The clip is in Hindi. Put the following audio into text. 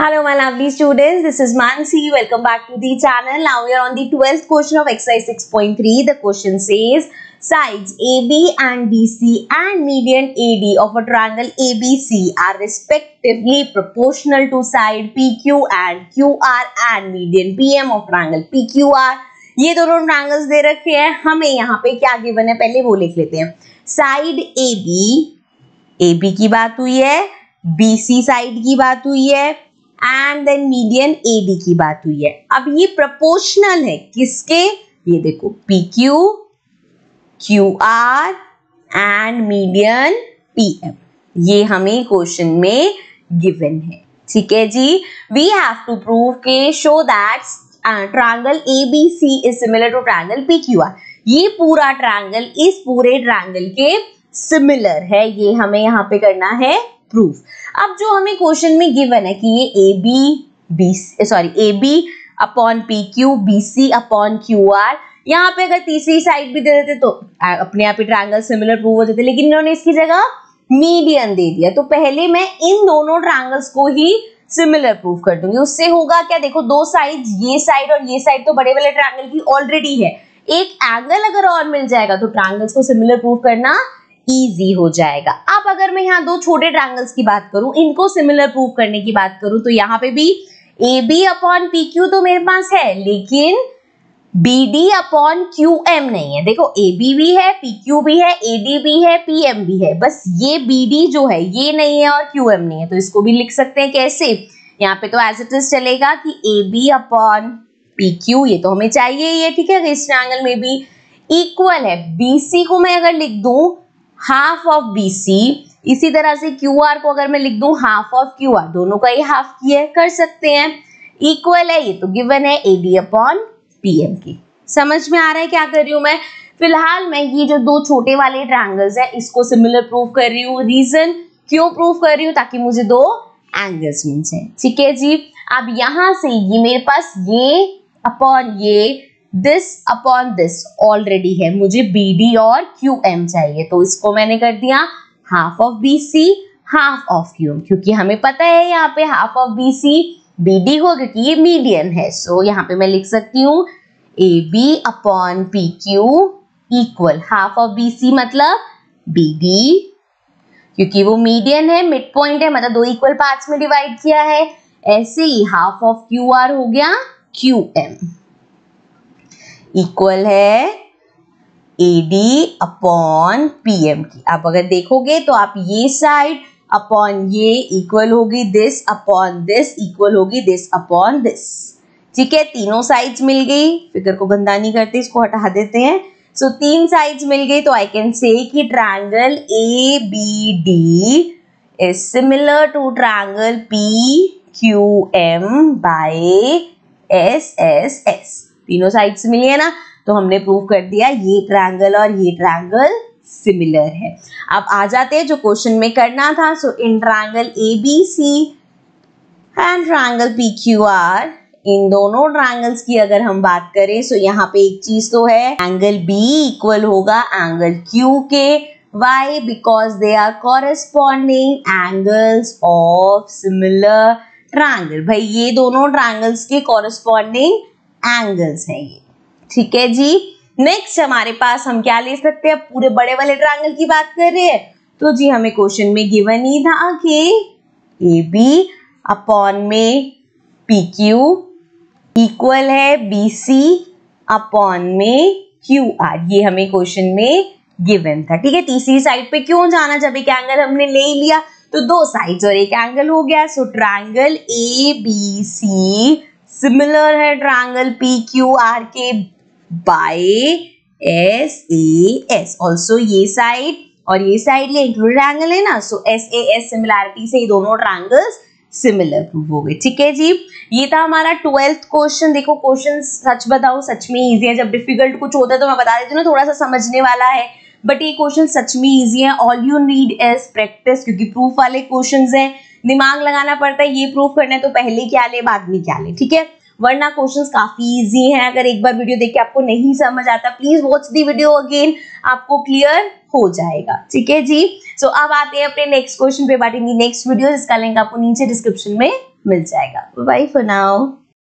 Hello my lovely students, this is Mansi. Welcome back to the channel. Now we are on the 12th question of exercise 6.3. The question says, sides AB and BC and median AD of a triangle ABC are respectively proportional to side PQ and QR and median PM of triangle PQR. ये दोनों ट्रायंगल्स दे रखे हैं हमें यहाँ पे क्या गिवन है पहले वो लिख लेते हैं side A B A B की बात हुई है बी सी साइड की बात हुई है and then median A D की बात हुई है। अब ये प्रपोर्शनल है। किसके? ये देखो P Q Q R and median P M ये हमें क्वेश्चन में गिवन है। ठीक है जी? वी हैव टू प्रूव के show that triangle A B C is similar to triangle P Q R ये पूरा ट्रायंगल इस पूरे ट्रायंगल के सिमिलर है। ये हमें यहाँ पे करना है। प्रूफ अब जो हमें क्वेश्चन में गिवन है कि ये A B B sorry A B upon P Q B C upon Q R यहाँ पे अगर तीसरी साइड भी दे देते तो अपने आप ही ट्रायंगल सिमिलर प्रूव हो जाते, लेकिन इन्होंने इसकी जगह मीडियन दे दिया। तो पहले मैं इन दोनों ट्रायंगल्स को ही सिमिलर प्रूव कर दूँगी। उससे होगा क्या? देखो, दो साइड ये साइड और ये साइड तो बड़े वाले ट्रायंगल की ऑलरेडी है। एक एंगल अगर और मिल जाएगा तो ट्रायंगल्स को सिमिलर प्रूव करना इजी हो जाएगा। अब अगर मैं यहाँ दो छोटे ट्रायंगल्स की बात करूँ, इनको सिमिलर प्रूव करने की बात करूँ तो यहाँ पे भी A B upon P Q तो मेरे पास है, लेकिन B D upon Q M नहीं है। देखो ए बी भी है पी क्यू भी है ए डी भी है पी एम भी है। बस ये बी डी जो है, ये नहीं है और क्यू एम नहीं है। तो इसको भी लिख सकते हैं कैसे? यहाँ पे तो एज इट इज़ चलेगा कि A B upon P Q ये तो हमें चाहिए ये ठीक है? इस ट्रायंगल में भी इक्वल है बी सी को मैं अगर लिख दूँ हाफ़ ऑफ़ बी सी इसी तरह से क्यू आर को अगर मैं लिख दूँ हाफ़ ऑफ़ क्यू आर दोनों का ही हाफ़ किया कर सकते हैं। इक्वल है, ये तो गिवन है ए डी अपॉन पीएम की समझ में आ रहा है क्या कर रही हूँ मैं? फ़िलहाल मैं ये जो दो छोटे वाले ट्रायंगल्स है, इसको सिमिलर प्रूव कर रही हूँ। रीजन क्यों प्रूव कर रही हूँ? ताकि मुझे दो एंगल्स मिल जाए। ठीक है जी? अब यहाँ से ये मेरे पास ये अपॉन ये दिस अपॉन दिस ऑलरेडी है। मुझे बी डी और क्यू एम चाहिए। तो इसको मैंने कर दिया half of B C half of Q M क्योंकि हमें पता है यहाँ पे half of B C B D हो क्योंकि ये मीडियन है। सो so, यहाँ पे मैं लिख सकती हूँ A B upon P Q equal half of B C मतलब बी डी क्योंकि वो मीडियन है मिड पॉइंट है मतलब दो इक्वल पार्ट्स में डिवाइड किया है। ऐसे ही हाफ़ ऑफ़ क्यू आर हो गया क्यू एम इक्वल है A D upon P M की। आप अगर देखोगे तो आप ये साइड अपॉन ये इक्वल होगी दिस अपॉन दिस इक्वल होगी दिस अपॉन दिस ठीक है? तीनों साइड्स मिल गई। फिगर को गंदा नहीं करते इसको हटा देते हैं। सो so, तीन साइड्स मिल गई तो आई कैन से कि triangle A B D is similar to triangle P Q M by S S S तीनों साइड्स मिली है ना तो हमने प्रूव कर दिया ये ट्रायंगल और ये ट्रायंगल सिमिलर है। अब आ जाते हैं जो क्वेश्चन में करना था। So in triangle A B C and triangle P Q R इन दोनों ट्रायंगल्स की अगर हम बात करें सो यहाँ पे एक चीज़ तो है एंगल बी इक्वल होगा एंगल क्यू के। Why because they are corresponding angles of similar triangle भाई, ये दोनों ट्रायंगल्स के कॉरेस्पॉन्डिंग एंगल्स हैं ये। ठीक है जी? नेक्स्ट हमारे पास हम क्या ले सकते हैं? पूरे बड़े वाले ट्रायंगल की बात कर रहे हैं। तो जी, हमें क्वेश्चन में गिवन ही था कि ए बी अपॉन में पी क्यू इक्वल है बी सी अपॉन में क्यू आर ये हमें क्वेश्चन में गिवन था। ठीक है, तीसरी साइड पे क्यों जाना? जब एक एंगल हमने ले लिया तो दो साइड्स और एक एंगल हो गया। So triangle A B C similar है ट्रायंगल पी क्यू आर के by S A S also ये साइड और ये साइड ये इंक्लूडेड एंगल है ना? So S A S similarity से ये दोनों ट्रायंगल्स सिमिलर प्रूव हो गए। ठीक है जी? ये था हमारा ट्वेल्थ क्वेश्चन देखो क्वेश्चन सच बताओ, सच में इजी है। जब डिफ़िकल्ट कुछ होता है तो मैं बता देती हूँ ना, थोड़ा सा समझने वाला है। बट ये क्वेश्चन सच में इजी है। All you need is practice क्योंकि प्रूफ वाले क्वेश्चन हैं। दिमाग लगाना पड़ता है ये प्रूफ करना है तो पहले क्या ले बाद में क्या ले ठीक है? वरना क्वेश्चंस काफ़ी इजी हैं अगर एक बार वीडियो देख के आपको नहीं समझ आता please watch the video again आपको क्लियर हो जाएगा ठीक है जी? सो so, अब आते हैं अपने नेक्स्ट क्वेश्चन पे बाटेंगे नेक्स्ट वीडियो जिसका लिंक आपको नीचे डिस्क्रिप्शन में मिल जाएगा। Bye for now